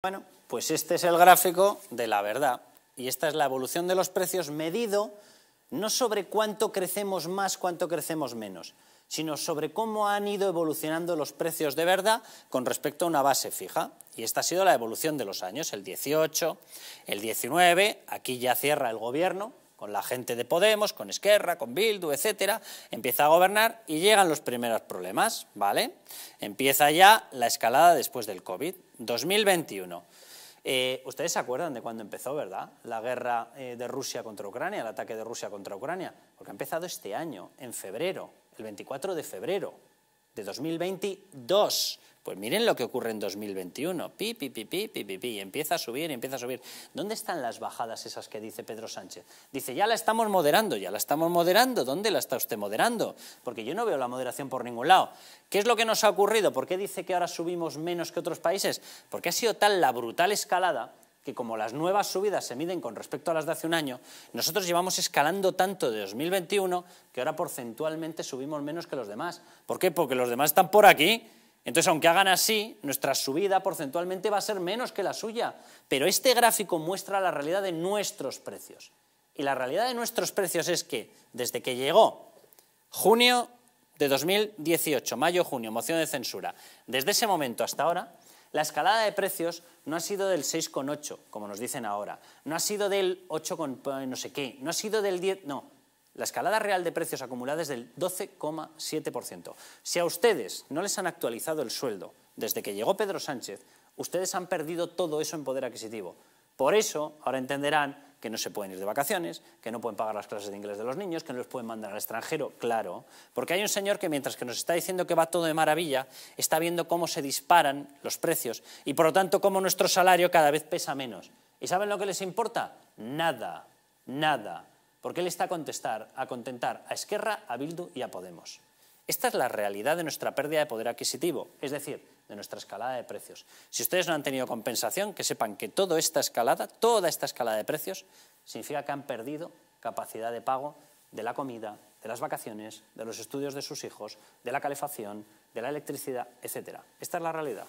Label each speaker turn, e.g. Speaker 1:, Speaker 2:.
Speaker 1: Bueno, pues este es el gráfico de la verdad y esta es la evolución de los precios medido no sobre cuánto crecemos más, cuánto crecemos menos, sino sobre cómo han ido evolucionando los precios de verdad con respecto a una base fija. Y esta ha sido la evolución de los años, el 18, el 19, aquí ya cierra el gobierno, con la gente de Podemos, con Esquerra, con Bildu, etcétera, empieza a gobernar y llegan los primeros problemas, ¿vale? Empieza ya la escalada después del COVID, 2021. Eh, Ustedes se acuerdan de cuándo empezó, ¿verdad? La guerra eh, de Rusia contra Ucrania, el ataque de Rusia contra Ucrania, porque ha empezado este año, en febrero, el 24 de febrero de 2022. Pues miren lo que ocurre en 2021. Pi, pi, pi, pi, pi, pi, pi. Empieza a subir, empieza a subir. ¿Dónde están las bajadas esas que dice Pedro Sánchez? Dice, ya la estamos moderando, ya la estamos moderando. ¿Dónde la está usted moderando? Porque yo no veo la moderación por ningún lado. ¿Qué es lo que nos ha ocurrido? ¿Por qué dice que ahora subimos menos que otros países? Porque ha sido tal la brutal escalada que como las nuevas subidas se miden con respecto a las de hace un año, nosotros llevamos escalando tanto de 2021 que ahora porcentualmente subimos menos que los demás. ¿Por qué? Porque los demás están por aquí entonces, aunque hagan así, nuestra subida porcentualmente va a ser menos que la suya. Pero este gráfico muestra la realidad de nuestros precios. Y la realidad de nuestros precios es que desde que llegó junio de 2018, mayo-junio, moción de censura, desde ese momento hasta ahora, la escalada de precios no ha sido del 6,8, como nos dicen ahora, no ha sido del 8, no sé qué, no ha sido del 10, no, la escalada real de precios acumulada es del 12,7%. Si a ustedes no les han actualizado el sueldo desde que llegó Pedro Sánchez, ustedes han perdido todo eso en poder adquisitivo. Por eso, ahora entenderán que no se pueden ir de vacaciones, que no pueden pagar las clases de inglés de los niños, que no los pueden mandar al extranjero, claro, porque hay un señor que mientras que nos está diciendo que va todo de maravilla, está viendo cómo se disparan los precios y por lo tanto cómo nuestro salario cada vez pesa menos. ¿Y saben lo que les importa? Nada, nada porque él está a, contestar, a contentar a Esquerra, a Bildu y a Podemos. Esta es la realidad de nuestra pérdida de poder adquisitivo, es decir, de nuestra escalada de precios. Si ustedes no han tenido compensación, que sepan que toda esta escalada, toda esta escalada de precios, significa que han perdido capacidad de pago de la comida, de las vacaciones, de los estudios de sus hijos, de la calefacción, de la electricidad, etc. Esta es la realidad.